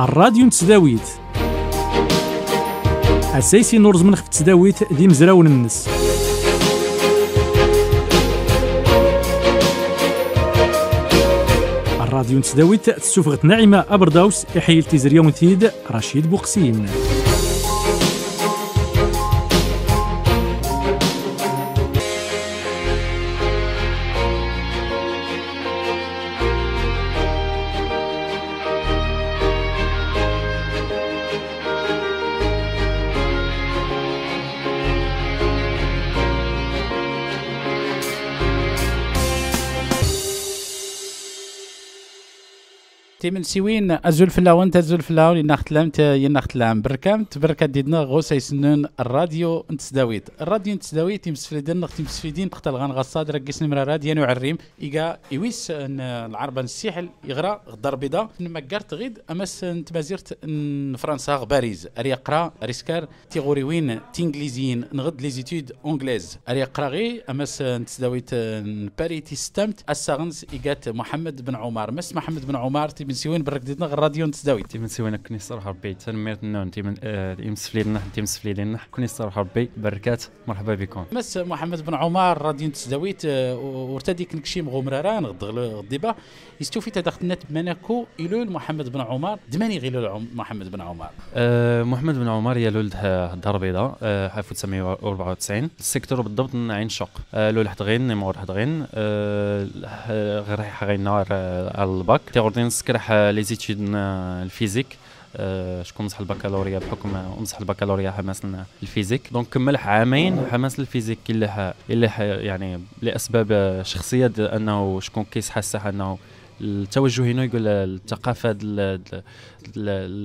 الراديو نتسداويت. اسايسي نورز من خف تسداويت دي مزراون النس الراديو نتسداويت تسوفغت نعيمة أبرداوس إحيل تيزريون تيد رشيد بوقسين. تيمن سيوين أزول فلا وانت أزول فلا ولي ناخت لام يناخت لام. بركام تبركا ديدنا غوسا يسنون الراديو نتسداويت الراديو نتسداويت تيمسفريدين نخ تيمسفريدين قتل غان غصاد رقيس نمرة راديان وعريم إيقا يويس العربة السيحل يغرا غدار بيضا. نما قارت غيد أمس نتمازيرت فرنسا غباريز. أري قرا ريسكار تيغوري وين تينجليزيين نغد لي زيتود اونجليز أري قرا غي أمس نتسداويت باري تيستمت الساغنز إيقات محمد بن عمر مس محمد بن عمر تي من سوين برك ديتنا الراديو نتسداوي. تي من سوين كوني صراحة ربي تنميت النون تي من يمسفلي تي مسفلي كوني صراحة ربي بركات مرحبا بكم. مس محمد بن عمر راديو نتسداويت ورتدي كنكشي مغمراران غديبا يستوفي تدخلنا مناكو يلول محمد بن عمر. دماني غيلول محمد بن عمر. أه محمد بن عمر يا لولد دار بيضاء 1994 السيكتور بالضبط عين شق. أه لول حدغين نيمور حدغين. أه غير حغين نار على الباك. تيغوردين سكرح لي زيتود الفيزيك. شكون نصح البكالوريا؟ بحكم نصح البكالوريا حماس الفيزيك. دونك كمل عامين حماس الفيزيك. اللي اللي يعني لأسباب شخصية أنه شكون كيس حاسة أنه التوجه هنا يقول الثقافة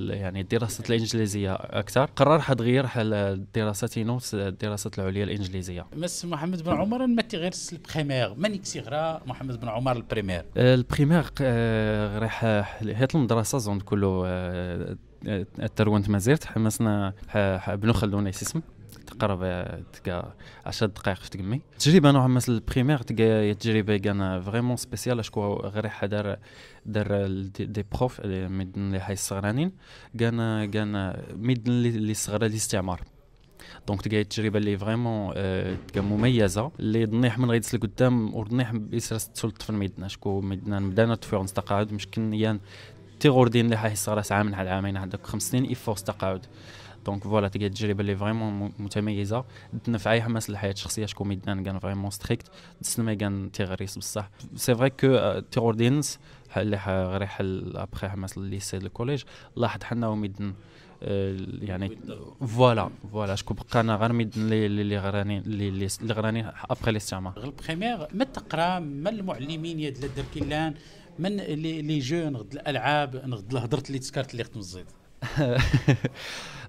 يعني الدراسه الإنجليزية أكثر. قرر حد غير الدراسات هنا الدراسات العليا الإنجليزية. مس محمد بن عمر نمتي غير البريمير من يكسي غرا محمد بن عمر البريمير؟ البريمير راح هات المدرسة زون كله الترونت ما زرت. حمسنا بنو خلدون اسم. تقرب تلقى 10 دقائق في تقمي تجربة نوع مثل البريمير تلقى تجربة كان فريمون سبيسيال شكو غير دار دار دي بروف مدن اللي حي الصغرانين. كان كان مدن اللي صغر الاستعمار دونك تلقى التجربه اللي فريمون تلقى مميزة. اللي ضنيح من غيدس لقدام وضنيح بيسرس تسلط في المدينة شكو مدينه مدانة تفيرونس تقاعد. مشكل يان تيغوردين اللي حي صغر عام من عامين عندك خمس سنين يفورس تقاعد. دونك فوالا تلقى التجربه اللي فريمون متميزه دتنا حماس الحياة الشخصيه شكون ميدان كان فريمون ستريكت دسنا كان تيغريس بصح سي فري كو تيغوردينس اللي غير حل ابخي حماس الليسي الكوليج لاحظ حنا وميدن يعني فوالا فوالا شكون بقانا غير ميدن اللي غرانين اللي غرانين ابخي الاستعمار غير البريمير ما تقرا ما المعلمين يد الدركيلان من لي جون غد الالعاب نغد الهضره اللي تسكرت اللي خدم الزيد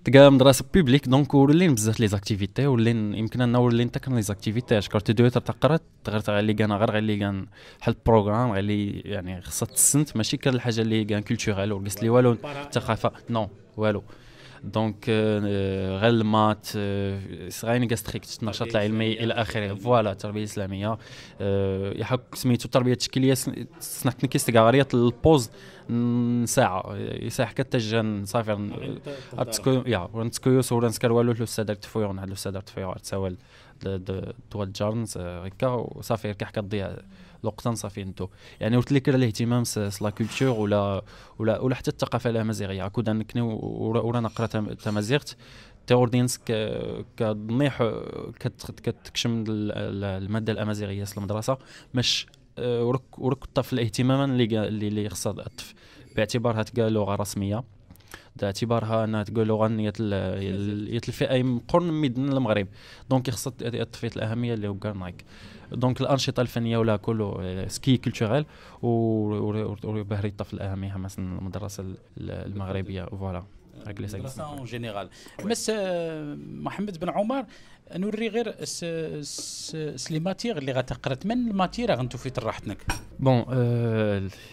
تلقى مدرسه بيبليك دونك ولين بزاف لي زاكتيفيتي ولين يمكن ان ولين تكن لي زاكتيفيتي اشكر تدوي تقرا غير غير كان غير غير كان حل بروغرام غير اللي يعني خصها تسنت ماشي كان الحاجة اللي كان كولتورال ولا لي والو ثقافه نو والو دونك غير المات غير ستريكت النشاط العلمي إلى اخره فوالا التربيه الاسلاميه يحك سميتو التربيه التشكيليه كيس غاريه البوز ساعة. يساح كتجان صافي ارتسكو يا ورنتسكو سوران سكروالو لو سادر تفويون هاد لو سادر تفويون تساوى دو جارنز هكا وصافي كاع كتضيع الوقت صافي انتو. يعني قلت لك الاهتمام لا كولتور ولا ولا ولا حتى الثقافة الامازيغيه كود نكني ولا نقرا تمازيغت تيوردينس كضنيح كتكشم المادة الأمازيغية في المدرسة. مش ورك الطفل اهتماما اللي اللي خصها الطفل. باعتبارها تلقى لغه رسمية. باعتبارها أنها تقول لغه يت الفئة قرن ميدن المغرب. دونك خصها تفيت الأهمية اللي هو نايك دونك الأنشطة الفنية ولا كله سكي كولتوريل وبهري الطفل الأهمية مثلا المدرسة المغربية. فوالا اون جينيرال مس محمد بن عمر نوري غير لي ماتيغ اللي غتقرات من الماتيغ غنتو في راحتك بون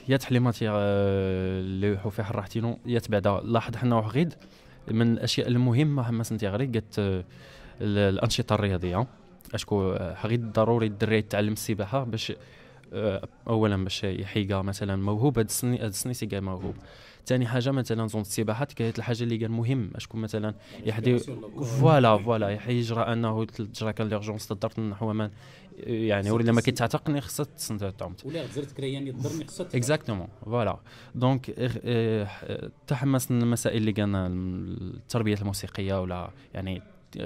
يا لي ماتيغ اللي حو فيه راحتينو يا بعدا. لاحظ حنا وحغيد من الأشياء المهمة مثلا تيغري قالت الأنشطة الرياضية. أشكو حغيد ضروري الدري يتعلم السباحة باش اولا باش يحيقا مثلا موهوب. هاد السني هاد السني موهوب. ثاني حاجة مثلا زون السباحة كانت الحاجة اللي كان مهم. أشكون مثلا يحدي فوالا فوالا. يجرى أنه تجرى كان ليرجونس تضرت نحو من يعني ولا ما كيتعتقني خصها تسنت تعمت ولا غزرت كريان يضرني خصها اكزاكتومون فوالا دونك تحمسنا المسائل اللي كان التربية الموسيقية ولا يعني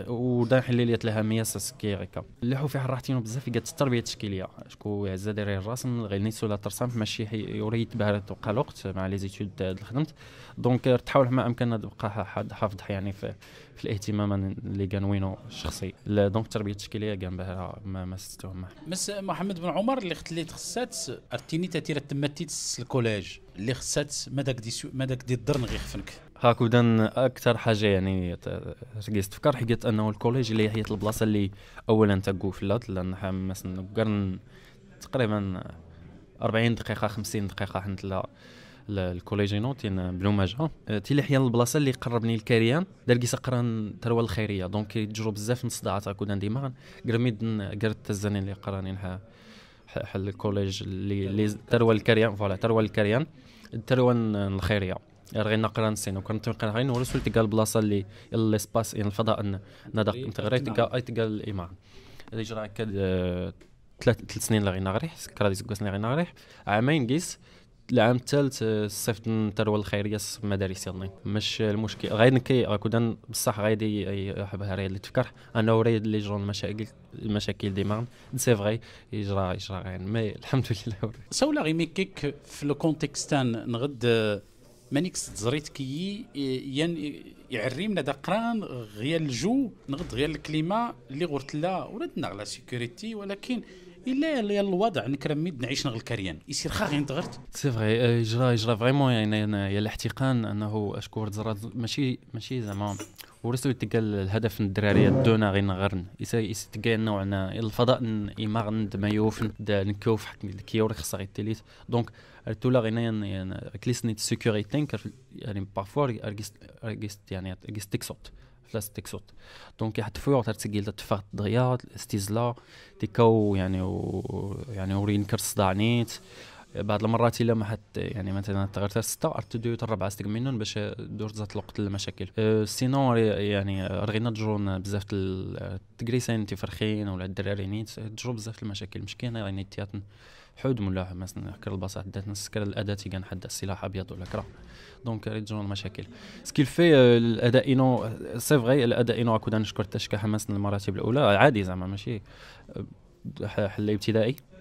ودار حليليات لها مياسس كي اللي حو فيه راحتينو بزاف قالت التربيه التشكيليه شكو يعزا داير الرسم غير ولا ترسم ماشي يريد بها توقع الوقت مع لي زيتود اللي خدمت دونك تحاول ما أمكن تبقى حافظ يعني في, في الاهتمام اللي كان وينو الشخصي. دونك التربيه التشكيليه كان بها ما ما ستهم مس محمد بن عمر اللي اللي خصات أرتيني تاتيرا تمتي الكوليج. اللي خصات ماداك دي ماداك دي الدرن غير خفنك هاك ودان أكثر حاجة يعني رقيت تفكر حكيت أنه الكوليج اللي هي البلاصة اللي اولا تقو في اللات لأن مثلا قرن تقريبا 40 دقيقة 50 دقيقة حنت لا الكوليجينو تين بلوماجا تي اللي هي البلاصة اللي قربني الكاريان دار كيسا قران تروى الخيرية. دونك يتجرو بزاف من الصداعات هاكو ديما. قرميد قرت الزنين اللي قراني حل الكوليج اللي اللي تروى الكاريان فوالا تروى الكاريان تروى الخيرية. غير نقرا نسين وكنت نقرا غير ورسول تلقى البلاصه اللي الاسباس يعني الفضاء نادق. انت غير تلقى أي تلقى الإيمان. اللي جرى هكا ثلاث ثلاث سنين اللي غير نغريح. كرا ديس اللي غير نغريح. عامين قيس العام الثالث الصيف نتروى الخيريه مدارس يلني مش المشكل. غير نكي كودان بصح غادي يحبها راه اللي تفكر. أنا وريد اللي جرون المشاكل المشاكل ديما سي فغي يجرى يجرى غير. مي الحمد لله. سولا غي ميكيك في لو كونتكستان نغد مانيكس تزريت كي ين يعري من دقران غير الجو نغد غير الكليما اللي غرت لا ولدنا على سيكوريتي ولكن إلا الوضع نكرميد نعيش نغل كريان يصير خا غير تغرت. سي فغي يجرى يجرى فريمون يعني يا الاحتقان انه اشكور زرات ماشي ماشي زعما ورسو تقال الهدف من الدراري دونا غير نغرن. يسا تقال نوعنا الفضاء يماغن ما يوفن نكوف حق كيور خصها غير تيليت دونك تولا غينا يعني كليسني سيكوريتي يعني بارفوا ارجست يعني ارجست تكسوت فلاس تكسوت. دونك حتى فيور ترتسجيل تفاق دغيا استيزلا تيكو يعني و يعني ورين كرس صداعنيت بعض المرات إلا ما حد يعني مثلا تغيرت ستة ارتدو الربعة ستك منهم باش دور ذات الوقت المشاكل أه سينو يعني رغينا تجرون بزاف التكريسين تفرخين ولا الدراري نيت تجرو بزاف المشاكل. مش كاينة يعني تياتن حود ملا مثلا حكر البساط دات نسكر الأداة كان حد السلاح أبيض ولا كرا. دونك تجرون المشاكل. سكيل في الاداء إنو سي فغي الاداء إنو أكو نشكر تشكى حماسنا المراتب الأولى عادي زعما ماشي. حل ابتدائي. أه،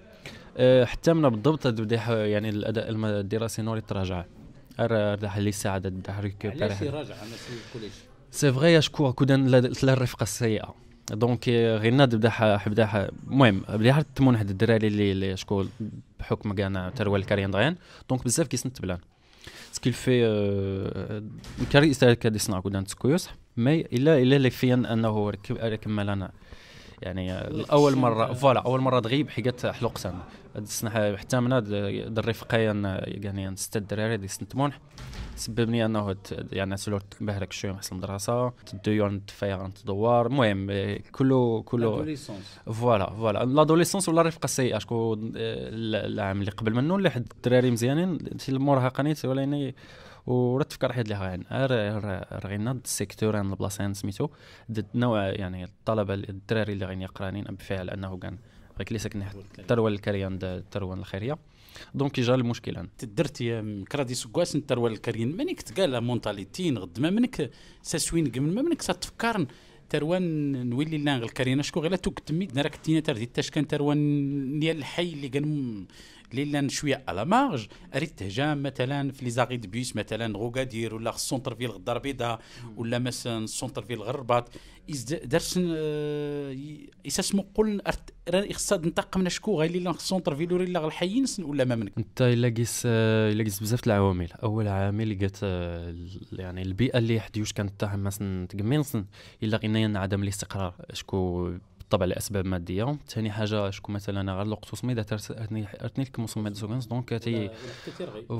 حتى من بالضبط بدا يعني الأداء الدراسي نوري تراجع. راه اللي ساعد علاش يراجع؟ أنا الكوليج سي فغي شكون كودان الرفقة السيئة. دونك غير ناد بدأ بدأ المهم بدأ تمون هاد الدراري اللي, اللي شكون بحكم كاع تروى الكاريان دغيان دونك بزاف كيسنت بلان. سكيل في كاري أستاذ يصنع كودان تسكويوس مي الا إلا اللي فيا أنه كمل أنا. يعني أول مرة فوالا أول مرة تغيب حقت حلقتان حتى من الرفقه يعني ست الدراري دي سنت مونح. سببني أنه يعني سلوت بهرك شوية محسن المدرسة تدويون تفايغ تدوار. المهم كله كله فوالا فوالا. لادوليسونس ولا الرفقة السيئة؟ شكون العام اللي قبل منه اللي حد الدراري مزيانين المراهقة نيت ولا ورد تفكر لها يعني رغينا السيكتور البلاصه سميتو. نوع يعني الطلبة الدراري اللي غين يقرانين بفعل أنه كان غيك اللي ساكن الثروة الكريان الثروة الخيرية. دونك جا المشكل تدرت يا كرادي سكواس الثروة الكريان مانيك تقال مونتاليتي غد ما منك ساسوين ما منك تفكر تروان نولي لنا الكريان شكون غير توك تميد نراك تينا تردي كان تروان ديال الحي اللي كان لأن شوية على مارج. اريد تهجم مثلا في لي زاغي بيس مثلا غوكادير ولا السونتر فيل غدار بيضاء ولا مثلا السونتر فيل غرباط درس يسمو قول خصها ننتقم من شكو غير لا السونتر فيل ولا الحيين ولا ما منك؟ أنت إلا قيس إلا قيس بزاف العوامل. أول عامل قالت يعني البيئة اللي حديوش كانت تاع مثلا تقمين إلا غينا عدم الاستقرار. شكو بالطبع لأسباب مادية. ثاني حاجة شكون مثلا غير الوقت سميد ارتني لك مصمد سوغنس دونك تي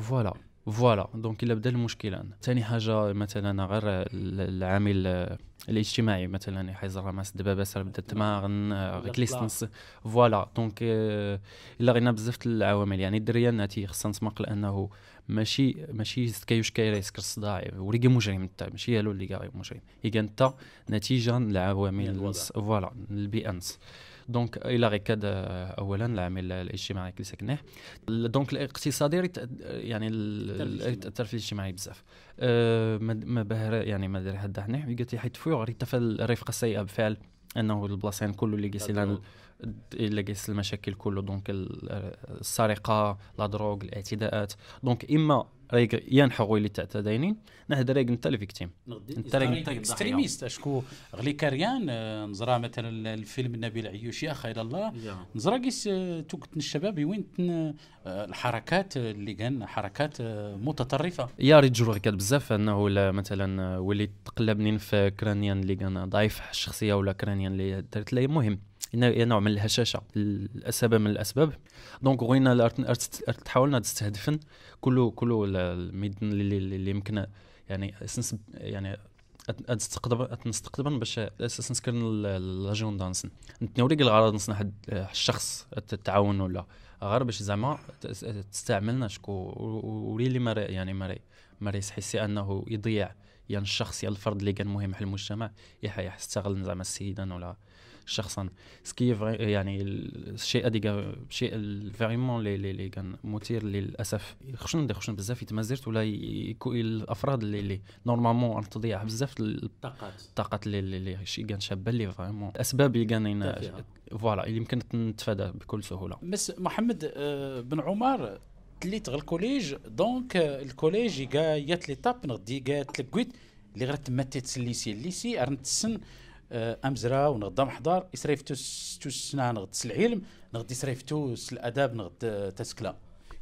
فوالا فوالا. دونك إلا بدا المشكل ثاني حاجة مثلا غير العامل آه، الاجتماعي. مثلا حيز راماس دابا باس بدا تماغن غيكليس فوالا. دونك إلا غينا بزاف العوامل. يعني الدريه ناتي خصها نسمق لأنه ماشي ماشي كايوش كايريسك الصداع وريقي مجرم انت ماشي يالو اللي قاعد مجرم. هي أنت نتيجة لعوامل فوالا البيئة. نص دونك إلى غير كاد اولا العامل الاجتماعي اللي سكناه دونك الاقتصادي يعني التاثر في الاجتماعي بزاف. أه ما بهر يعني ما دار هذا حنا قالت لي حيت فيو غير الرفقه السيئه بفعل أنه البلاصين كله اللي قيس إلا قيس المشاكل كله. دونك السرقة لا دروغ الاعتداءات. دونك إما رايك ينحغوا اللي تعتدينين نهدر رايك أنت الفيكتيم أنت رايك إكستريميست. أشكو غلي كاريان آه، نزرا مثلا الفيلم النبيل عيوش يا خير الله. نزرا قيس آه، توقت الشباب وين آه، الحركات اللي كان حركات متطرفة. يا ريت جرو كاد بزاف أنه مثلا وليت تقلبني في كرانيان اللي كان ضعيف الشخصية ولا كرانيان اللي درت لي مهم. نوع من الهشاشة السبب من الأسباب. دونك غوينا تحاولنا تستهدفن. كل كل الميدان اللي, اللي يمكن يعني يعني تستقطب نستقطبن باش أساس نسكن لاجون دانسن نتنوري الغرض نصنع حد الشخص التعاون ولا غير باش زعما تستعملنا شكو وريلي ما يعني ما ما يحسي أنه يضيع يعني الشخص يا الفرد اللي كان مهم في المجتمع يستغل زعما السيدان ولا شخصا. سكي يعني الشيء هذيك شيء فريمون اللي اللي كان مثير للأسف. خشن خشن بزاف يتمازرت ولا الأفراد اللي اللي نورمالمون تضيع بزاف الطاقات الطاقات اللي اللي شي كان شابة اللي فريمون الاسباب اللي كان فوالا اللي يمكن نتفادى بكل سهولة. بس محمد آه، بن عمر تليت غير الكوليج دونك الكوليج جات ليتاب نغدي قالت لك اللي غير تمتت الليسي الليسي آه، امزرا ونغدا محضر يسريفتو سنا نغد العلم نغد يسريفتو الأداب نغد تسكلا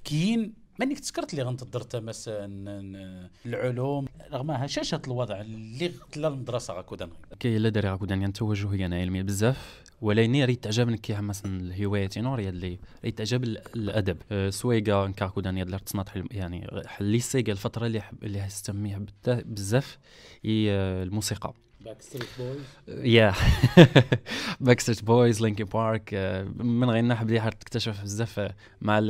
كاين ماني تذكرت اللي غنتضرت مثلا العلوم رغم هشاشة الوضع اللي لا المدرسة غاكودا كي لا داري غاكودا يعني توجه يعني علمي بزاف ولكن ريت تعجبني كي مثلا الهوايات نور اللي ريت تعجب الأدب. أه سويغا نكاكو داني اللي تصنات يعني الليسي الفترة اللي اللي هستميها بزاف هي الموسيقى. باك ستريت بويز يا باك ستريت بويز لينكن بارك من غير نحب دي تكتشف بزاف مع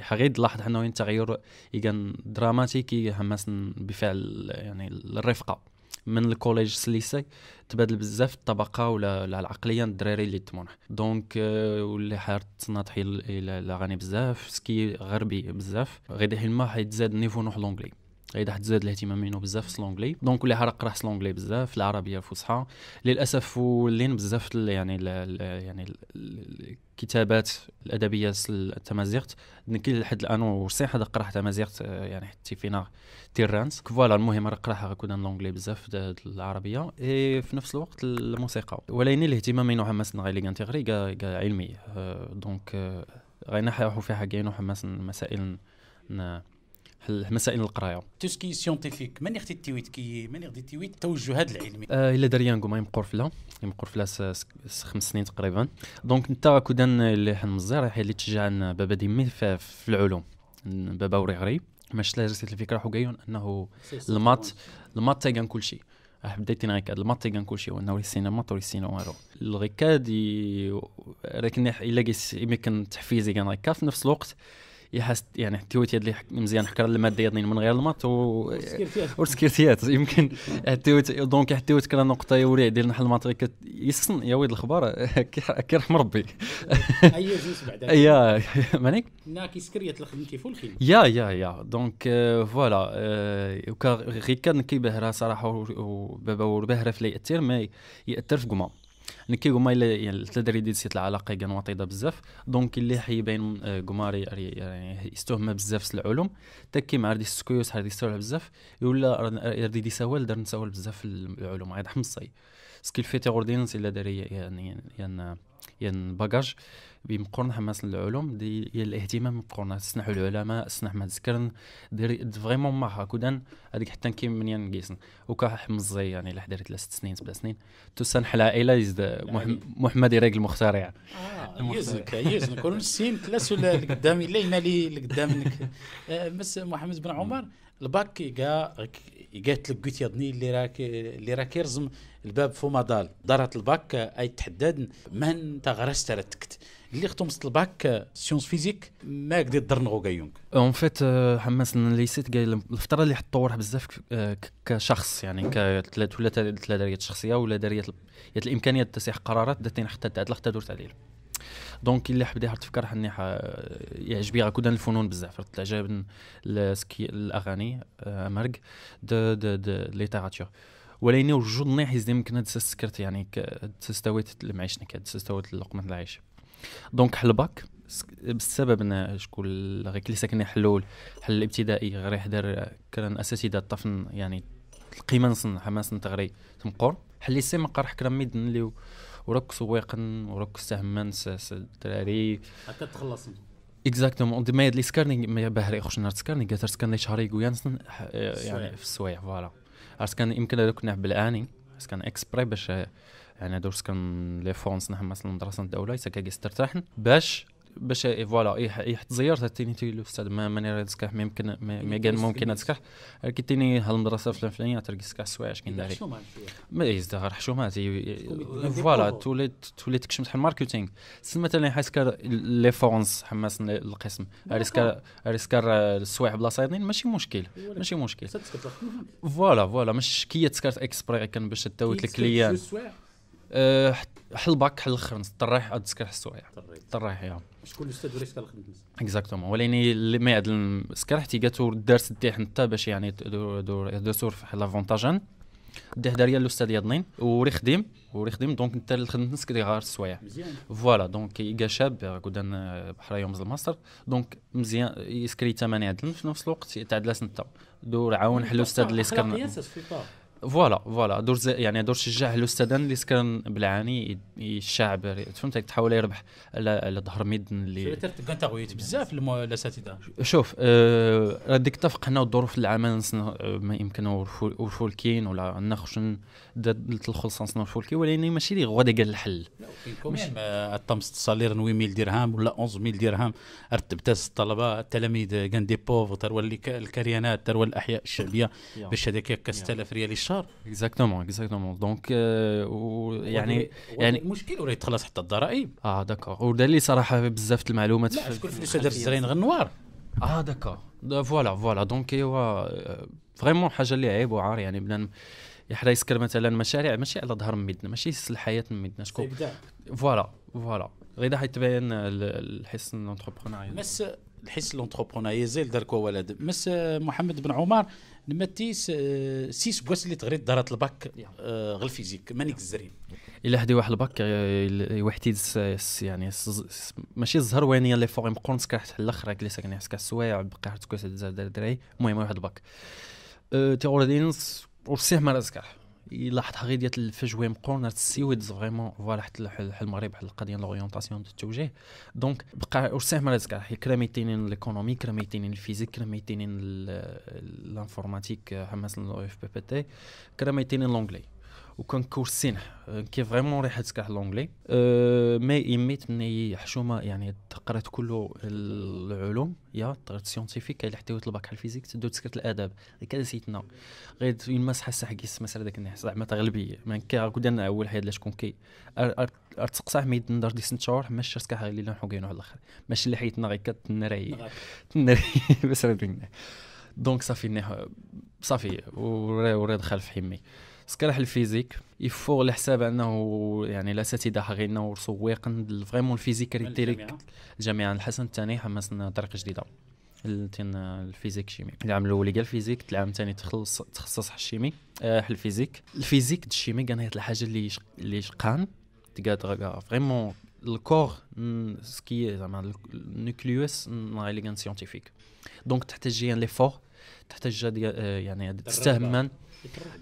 حغيد لاحظ انه تغير كان دراماتيكي حماس بفعل يعني الرفقة. من الكوليج سليسي تبادل بزاف الطبقة ولا العقلية الدراري اللي تمونح دونك واللي حار تناطحي الاغاني بزاف سكي غربي بزاف غير حلما حيتزاد نيفو نوح لونجلي. غير حد زاد الاهتمام منه بزاف في لونجلي دونك ولا حرق راح لونجلي بزاف العربية الفصحى للأسف ولين بزاف يعني ال يعني الكتابات الأدبية التمازيغت. نكيل لحد الآن ورسي حدا قرا تمازيغت يعني حتى فينا تيرانس. فوالا المهم راه قراها كنا لونجلي بزاف العربية. إي في نفس الوقت الموسيقى. ولكن الاهتمام منه حماس نغيلي كانتيغري علمي. دونك غينا حيروحوا فيها كاين حماس مسائل مسائل القراية. توسكي سيونتيفيك من يختي التويت كي من يختي التويت التوجهات العلمي. آه إلا دريان ما يمقور فلا يمقور فلا خمس سنين تقريبا. دونك انت كودان اللي حنمزير راح اللي تشجعنا بابا ديمي في, في العلوم. بابا وريغري. ماش رسيت الفكرة حقيون أنه المات المات تايقان كل شيء بديت غيكاد المات تايقان كل شيء وأنه السينما طول السينما الغيكاد لكن إلا يمكن تحفيزي كان غيكاد في نفس الوقت يحس يعني تيوت اللي مزيان حكر الماده يضني من غير المات و سكيرتيات يمكن تيوت دونك حتيوت كلا نقطة يوري يدير نحل المات يسن يا ولد الخبار كي رحم ربي. أي جوس بعد يا مانيك؟ ناكي سكريت الخدمتي فول يا يا يا. دونك فوالا وكا غي كان كي بهرا صراحة وبابا وربهرا في يأثر ما يأثر في قمام. نكي قما يعني التدري دي سيت العلاقه كان وطيده بزاف. دونك اللي حي بين قماري يعني يستوهم بزاف العلوم. تكي مع ردي سكويوس هردي يستوعب بزاف. يولا ردي دي سوال دار نسول بزاف العلوم. غير حمصي. سكيل فيتي غوردينس إلا داري يعني يعني يعني باجاج بمقرن حماس العلوم دي هي الاهتمام بقرن تسنح العلماء تسنح ما تذكرن دير فريمون معها كودان هذيك حتى كيم من ينقيسن وكا حمزي يعني لحد ثلاث سنين سبع سنين. تسنح العائله يزد محمد يريق المخترع آه يزنك يزنك كون السين ثلاث ولا قدامي لا يمالي قدامك بس محمد بن عمر الباك يقا يقا تلقيت يضني اللي راك اللي راك يرزم الباب فما دال دارت الباك أي تحدد من تغرست رتكت اللي ختمت الباك سيونس فيزيك ما قدرت درنغو كايونك اون فيت حماس ليسيت قال الفترة اللي حطورها بزاف آه، كشخص يعني كثلاث ولا داريات شخصية ولا داريات الامكانيات تصيح قرارات داتين حتى تعدل حتى دور تعديل دونك اللي حبدا تفكر حني يعجبني غاكو الفنون بزاف تعجبني الأغاني آه، مرق دو دو ليتيراتور. ولكن وجود يزدي يمكن تسكرت يعني تستويت المعيشني كاد تستويت لقمة العيش. دونك حلبك بسبب إن شكون غير كلي ساكن حلول حل الإبتدائي غير يحضر كان اساتذه الطفن يعني القيمة نصن حماس نتغري تمقور حلي سي مقر حكرا ميدن اللي وراك سواقن وراك سهمان الدراري هكا تخلصن اكزاكتومون ديما لي سكارني ما باهري يخش نهار سكارني قاتر سكارني شهري يقويانسن يعني في السوايع فوالا كان يمكن هذوك نحب بالاني كان اكسبري باش يعني دور كان لي فونس نحن مثلا مدرسة الدولة يسكا ترتاحن باش باش فوالا يحط زيارة تيني تي الأستاذ ما ماني راه تسكح ممكن ما كان ممكن تسكح. كي هالمدرسة الفلانية تلقى سكح سوايع كي داري. ما يزدا غير حشومات فوالا تولي تولي تكشم تحل ماركتينغ. مثلا حاسكار لي فونس حماس القسم. ريسكار ريسكار السوايع بلاصه ماشي مشكل. ماشي مشكل. فوالا فوالا مش كي تسكرت إكسبري كان باش تاوت الكليان أه حل باك حل الآخر طريح ادسكر السوايع طريح يا. شكون الأستاذ وريش كان اكزاكتومون ولكن اللي ما يعدل سكر حتيجاتو الدرس ديه انت باش يعني دور دور سور في لافونتاجان ديه داريا الأستاذ يضنين وري خديم وري خديم. دونك انت اللي خدمت نسك غار السوايع مزيان فوالا دونك يلقى شاب قدام بحر يوم الماستر دونك مزيان يسكري ثمانية عدل في نفس الوقت تعدل سنتا. دور عاون حلو الأستاذ اللي سكن فوالا فوالا. دور يعني دور شجع الاستاذ اللي سكن بالعاني الشعب فهمت تحاول يربح. على ظهر ميدن اللي كنت غويت بزاف الأساتذة. شوف آه ديك اتفق حنا الظروف العمل آه، ما يمكن ورفولكين ولا نخش الخلص نصنع الفولكي ولكن ماشي اللي غادي قال الحل. مش الطمس الصالير 8000 درهم ولا 11000 درهم. رتبت الطلبه التلاميذ كان دي بوفر تروى الكريانات تروى الأحياء الشعبية. باش هذاك 6000 ريال الشهر اكزاكتومون اكزاكتومون دونك يعني يعني مشكل ولا يتخلص حتى الضرائب. آه داكور ودار لي صراحة بزاف المعلومات لا شكون فلوس دار الزرين غير نوار آه داكور فوالا فوالا دونك ايوا فريمون حاجة اللي عيب وعار. يعني بنان يحرى يسكر مثلا مشاريع ماشي على ظهر ميدنا ماشي الحياة ميدنا شكون؟ فوالا فوالا غير حيت تبين الحس الانتربرونيا مس الحس الانتربرونيا زيل دارك ولد. مس محمد بن عمر نمتيس سيس بواس اللي تغريد دارت الباك آه، غير الفيزيك مانيك الزرين إلا هدي واحد الباك واحد يعني ماشي الزهر وين لي فوق يبقون سكاح الأخر اللي ساكن يحسك السوايع بقى تكوس الدراري. المهم واحد الباك. أه تيغوردينس وسيه ما رزقه يلاحظ حاجة ديال الفجوة مقورنه السيويد فريمون فوالا حتى المغرب حل القضية لورينتاسيون التوجيه. دونك بقى ورسيه ما رزقه كراميتين ليكونومي كراميتين الفيزيك كراميتين الإنفورماتيك حماس الأو إف بي بي تي كراميتين لونجلي وكان كورسين كي فريمون ريحه كاع لونجلي أه ما يميت مني حشومه يعني قرات كله العلوم يا قرات سيونتيفيك اللي حتى الباك الفيزيك تدو تسكرت الاداب كذا سيتنا غير الماس حاسه حق يسمى هذاك الناس زعما تغلبيه ما كي كنا اول حيد لاش كون كي ارتقصا ميد ندار دي سنت شهور ماشي سكا اللي نحوقينو على الآخر ماشي اللي حيتنا غير كتنري تنري بس دونك صافي صافي ورا دخل في حمي سكرح الفيزيك. يفو على حساب أنه يعني الاساتذه حقينا وسويق فريمون الفيزيك ريتيريك الجامعة؟ الحسن الثاني حمسنا طريقة جديدة. تين الفيزيك شيمي العام الأول قال الفيزيك العام الثاني تخلص تخصص الشيمي. آه الفيزيك. الفيزيك الشيمي كان هي الحاجة اللي اللي شقان تقاد فريمون الكور سكي زعما النيوكليوس اللي كان سيونتيفيك دونك تحتاج لي فور تحتاج يعني تستهمن.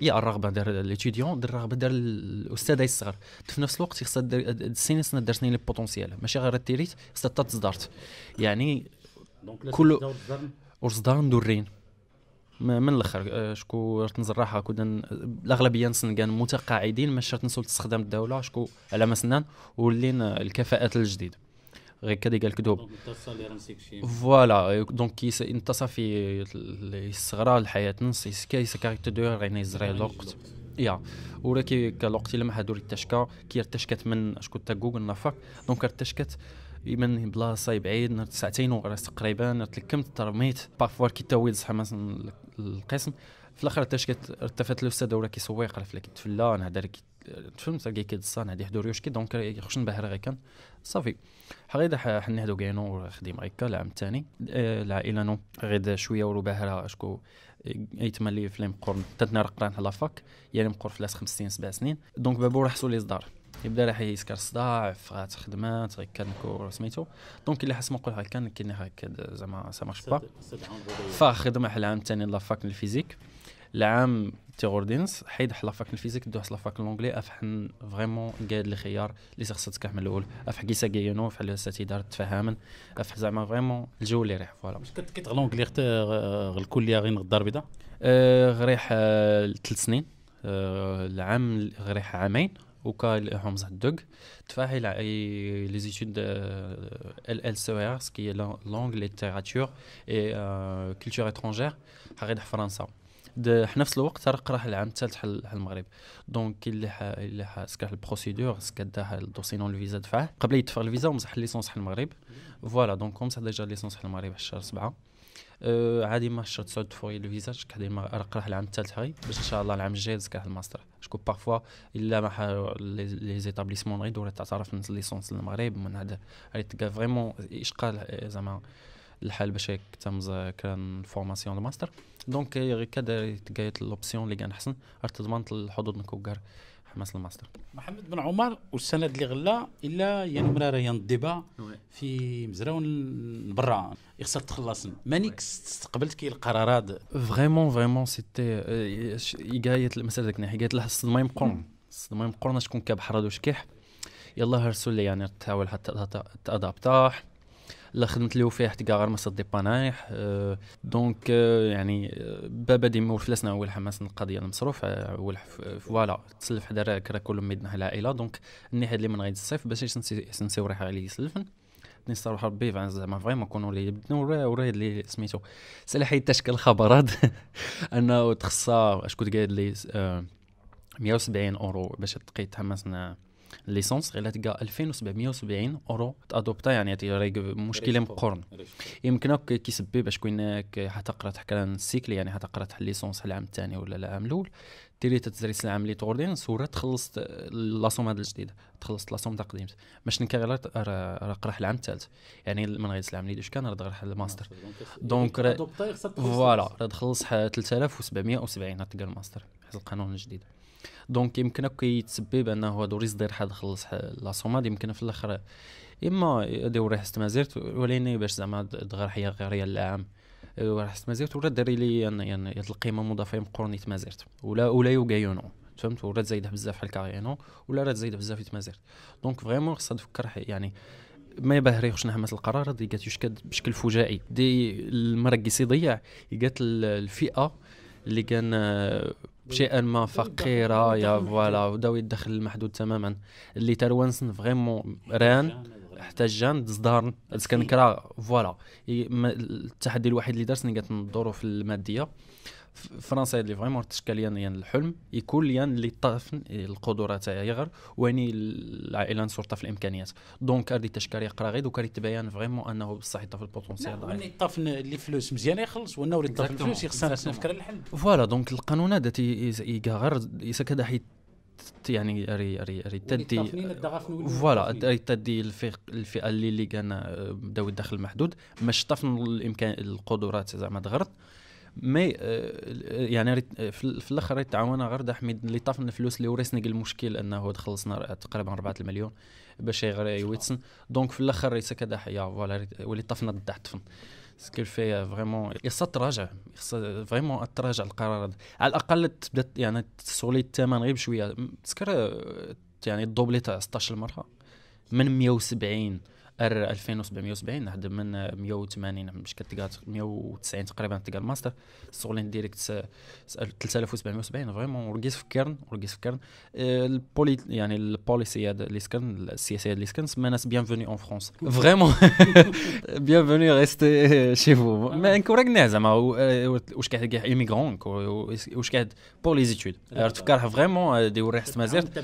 يا الرغبة دار ليتيديون دار الرغبة دار الأستاذ الصغر في نفس الوقت خصها دير السنين سنة دار سنين لي بوتونسيال ماشي غير التيريت خصها حتى تصدرت يعني كل ورصدار ندورين من الأخر آه، شكو تنزراحه كنا الأغلبية كان متقاعدين ما شرط نسول تستخدم الدولة شكو على مسنان ولينا الكفاءات الجديدة. غير كذا قال كذوب فوالا دونك كيس انتصى في الصغرى الحياة نص كيس كاريكتر غير يزرع الوقت يا ولكن كالوقت لما هادو التشكا كي ارتشكت من شكون تا جوجل نافاك دونك ارتشكت من بلاصه بعيد ساعتين وغرس تقريبا تلكمت ترميت بارفوا كي تاويل مثلا القسم في الآخر تشكت ارتفعت عرف لك تفلا أنا هذا فهمت كي كيدصان هادي حضور يوشكي دونك يخش نبهر غير كان. صافي. حغيدا حني هادو كاينو خديم هكا العام الثاني آه، العائله نو. غير شوية ورو باهرة أشكو ايتما لي فليم قرن تتنا رقران على فاك. يعني مقر في لاس خمس سنين سبع سنين. دونك بابو راح لي صدار. يبدا راح يسكر صداع فغات خدمات غير كان سميتو. دونك اللي حس نقول كان كاين هكا زعما سا مارش با فخدمة حل العام الثاني لافاك الفيزيك العام تيغوردينس حيد حلا فاك الفيزيك دوح فاك لونجلي أفحن فريمون قاد لي خيار اللي خصك من الأول. أفح كيسا كيانو فحال الاساتذه تفهمن أفح زعما فريمون الجو اللي ريح فوالا. واش كتغ لونجلي الكلية غير الدار البيضاء أه غريح ثلاث سنين. أه العام غريح عامين وكا هم زاد دوغ. تفاحي لي زيتود ال ال سي آر سكي لونغ ليتيراتور إي كولتور إترونجير غير فرنسا. في نفس الوقت راح راح العام الثالث حل المغرب. دونك اللي ح اللي ح سكا البروسيدور سكا داه الدوسي نون الفيزا دفعه قبل يدفع الفيزا ومسح الليسونس حل المغرب. فوالا دونك ومسح ديجا الليسونس حل المغرب في شهر سبعة. أه عادي ما شرط تعود تفوي الفيزا كحدي راح العام الثالث هاي. باش إن شاء الله العام الجاي زكا الماستر. شكون بارفوا إلا ما لي زيتابليسمون غير ولا تعترف من الليسونس للمغرب من هذا. تلقى فريمون إشقال زعما الحال باش تم كان فورماسيون الماستر دونك غير كذا تلقايت لوبسيون اللي كان احسن ضمنت الحظوظ نكوكر حماس الماستر محمد بن عمر والسند اللي غلا الا يعني مرارا ين الديبا في مزراون برا يخسر تخلص مانيك استقبلت كي القرارات فريمون فريمون سيتي يقايت المسألة ذاك يقايت لها الصدمة يمقرن الصدمة يمقرن شكون كابحر هذا وشكيح يلا هرسول لي يعني تحاول حتى تادابتاح لا خدمت اللي فيها حتى غير مسا ديبانايح أه دونك أه يعني بابا ديما فلسنا أول حماس القضية المصروف اول فوالا تسلف حدا راه كل ميدنا العائلة دونك النهايه اللي من غير الصيف باش نسيو ريحه على يسلفن. ربي زعما فريمون كونوا اللي بدنا وراه اللي سميتو سلاحي تشكل خبرات أنه تخصها شكون قايل لي 170 أورو باش تقي تحمسنا ليسونس غير تلقى 2770 أورو. تأدوبتا يعني مشكلة مقرن يمكنك كيسبب باش كوينك حتقرأ تحكي السيكل يعني حتقرأ تحل ليسونس العام الثاني ولا العام الأول. تيري تدريس العام اللي توردين صورة تخلصت لاصوم هذا الجديد تخلصت لاصوم تاع قديمت باش نكا غير قرأ العام الثالث. يعني من غير العام اللي دوش كان راه غير الماستر دونك فوالا راه تخلص 3770 تلقى الماستر حسب القانون الجديد. دونك يمكنك يتسبب انه هذا يصدر حد خلص لاصوماد يمكن في الأخر إما يدير ريح استمازيرت وليني باش زعما تغير حياه غير العام. راح استمازيرت ولا داري لي يعني القيمة المضافه مقروني تمازيرت ولا ولا يوغايونو فهمت؟ ولا تزايد بزاف على الكاريانو ولا راه بزاف تمازيرت دونك فريمون خصها تفكر يعني ما يبهر خصنا نحمس القرار دي قالت يشكد بشكل فجائي. دي المرقس يضيع قالت الفئة اللي كان بشيء ما فقيره يا فوالا وبداو يدخل المحدود تماما. اللي تروانسن فريمون ران احتاجان تصدار كان كرا فوالا. التحدي الوحيد اللي درسني قالت الظروف المادية. فرنسا اللي فريمون تشكل يعني الحلم يكون ليان اللي طافن القدرات تاعي يغر واني العائلة نصورتها في الإمكانيات. دونك هذه تشكال يقرا غير دوك تبين فريمون أنه بصح يطاف البوتونسيال واني طافن اللي فلوس مزيان يخلص وأنا ولي طاف الفلوس يخسر نفكر الحل فوالا دونك القانون هذا يغر يسكد حيت يعني اري اري اري تدي فوالا اري تدي الفئة اللي اللي كان بداو الدخل المحدود. مش طفن الامكان القدرات زعما دغرت مي آه، يعني في الأخر تعاون غير حميد اللي طاف الفلوس اللي ورثني المشكل أنه خلصنا تقريبا 4 المليون باش غير يويتسن. دونك في الأخر ريسا كذا يا فوالا ولي طفنا الدعتفن سكيل في فريمون خصها تراجع خصها فريمون تراجع القرارات على الأقل تبدا يعني تسولي الثمن غير بشوية. تذكر يعني الدوبلي تاع 16 مره من 170 أر 2770 لحد من 180 مش كتلقى 190 تقريبا تلقى الماستر سولين ديريكت 3770 فريمون ورقيت في كيرن ورقيت في كيرن. البولي يعني البوليسي هذا اللي سكن السياسة اللي سكن سما ناس بيانفوني اون فرونس فريمون بيانفوني ريستي شي فو ما نكون راك زعما واش قاعد كاع ايميغرون واش قاعد بور لي زيتود تفكرها فريمون دي وريح مازيرت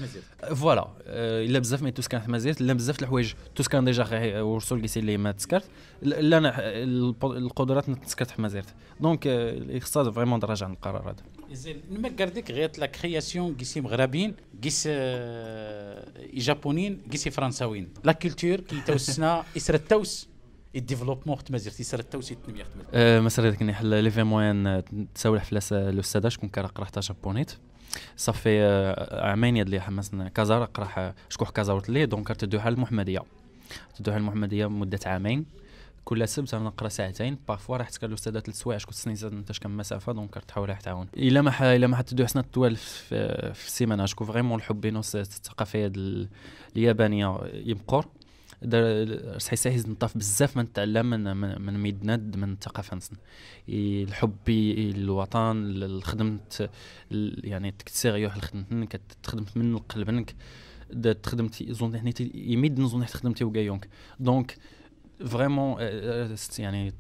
فوالا الا بزاف مي توس كانت مازيرت لا بزاف الحوايج توس كان ورسول قيسي اللي ما تسكرت. لا أنا القدرات نتسكرت حما زرت. دونك خصها فريمون درجة عن القرار هذا. زين نما قردك غير لا كرياسيون قيسي مغربيين قيس جابونيين قيسي فرنساويين. لا كولتور كي توسنا يسرى التوس الديفلوبمون خت مازيرت يسرى التوس يتنمي أه مسألة ديك نحل لي في موان تساوي فلاس الاستاذ شكون كان قرا جابونيت صافي عامين اللي حمسنا كازا قرا شكون كازا ورتلي دونك تدوها المحمدية. تدوها المحمدية مدة عامين. كل سبت نقرا ساعتين. بارفوا راح تكلو الاستاذ ثلاث سوايع شكون سنين انت كم مسافة دونك تحاول راح تعاون. إلا ما إلا ما حتدو حسنا طوال في, في السيمانة. شكون فريمون الحب بينوس الثقافية اليابانية يبقر سيساهز نطاف بزاف من تعلم من من, ميدند من الثقافة نسن الحب الوطن الخدمة يعني تكتسيغيوح الخدمة كتخدمت من قلبك تخدمتي زون حنيتي يميد نظن خدمتي وكايونك دونك فريمون يعني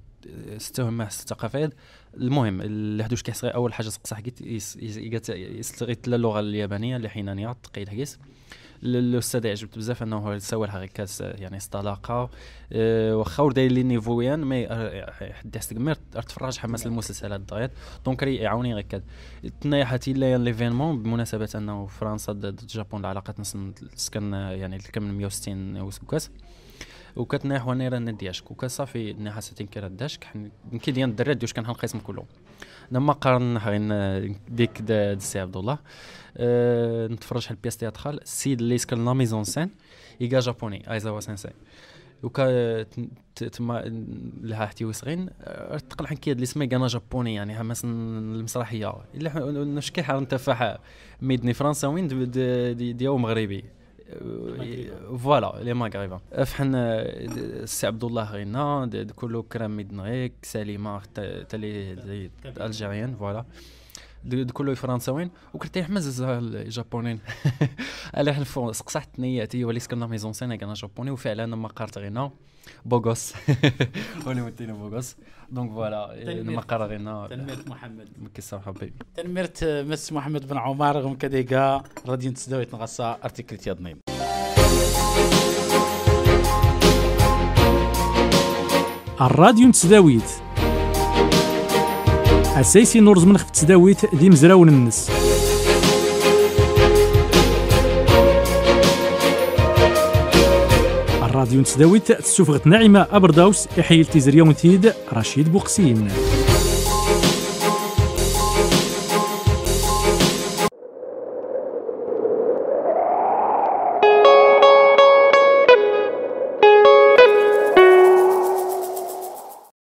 استوهم الثقافات المهم اللي حدوش كيحس اول حاجة سقسا حكيت يستغيت اللغة اليابانيه اللي حينانيا تقيد حكيس الاستاذ عجبت بزاف أنه سوى لها كاس يعني استلاقة. أه واخا وداير لي نيفويان مي حد يستقمر تفرج حماس المسلسلات دايت دونك يعاوني غير كاد تنايا حتى ليفينمون بمناسبة أنه فرنسا ضد الجابون العلاقات سكن يعني كم من 160 وكاس وكتناح ونيرا ندياشك وكصافي ناحا ساتين كرا داشك. كي ديال الدرات دوش كان القسم كله لما قارن غين ديك دا سي عبد الله. أه نتفرج على البياس تياترال. السيد اللي سكن لا ميزون سين ايكا جابوني أيزاوا سensei وكا تما لها حتي وسغين تقلع حكي اللي سمي كانا جابوني يعني همس المسرحية. إلا نشكي حار نتفاح ميدني فرنساوين ديال مغربي. فوالا لي ماغريبا فحن السي عبد الله غينا كله كرام ميدنغيك سليمة تالي ألجيريان فوالا كله فرنساوين وكنت يحمز الجابونيين على حنا سقسحت نياتي وليس كنا ميزون سين كان جابوني وفعلا ما قارت غينا بوغوس ولي متينا بوغوس. دونك فوالا ما قرا غينا تنميرت محمد. مكسر حبيبي. تنميرت مس محمد بن عمر غم كديكا راديو تسداويت نغصا ارتيكل تيضنيم الراديو تسداويت اسايسي نورز من خف تسداويت دي مزراون النس. الراديو تسداويت تسوفغت نعيمة أبرداوس إحيل تيزريون تيد رشيد بوقسين.